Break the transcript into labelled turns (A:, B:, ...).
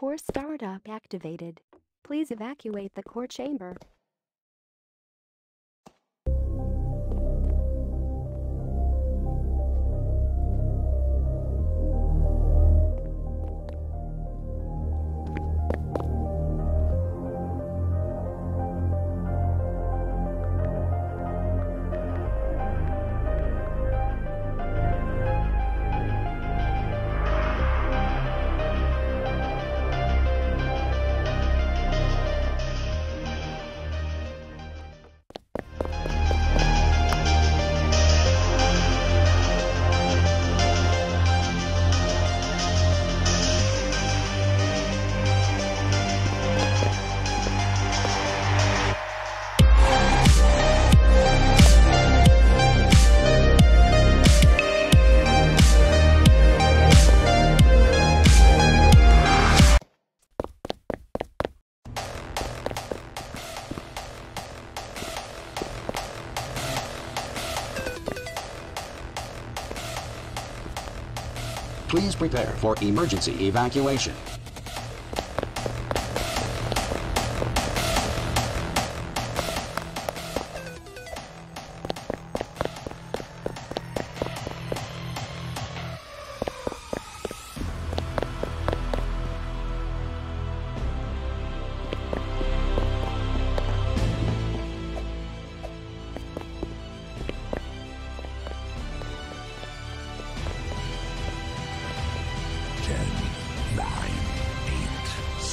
A: Core startup activated. Please evacuate the core chamber.
B: Please prepare for emergency evacuation.